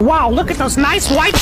Wow, look at those nice white